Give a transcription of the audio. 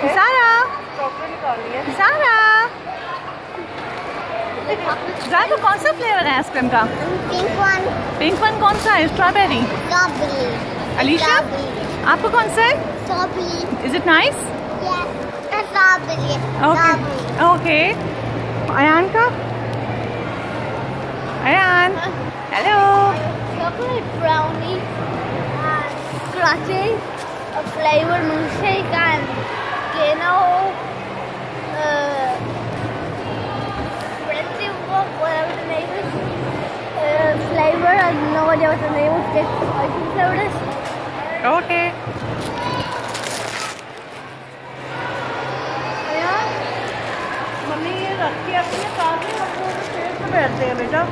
सारा। सारा। तो कौन सा फ्लेवर है आइसक्रीम का? पिंक वन पिंक वन कौन सा है? स्ट्रॉबेरी अलीशा आपको कौन सा? है is it nice okay okay Ayaan का Ayaan hello chocolate brownie. And scratching a flavored milkshake and Keno uh, friendly walk, whatever the name is. Uh, flavor, I have no idea what the name of this ice cream flavor is. Okay Yeah. Mummy ये रख के अपने car में हम लोग stage पे बैठते हैं बेटा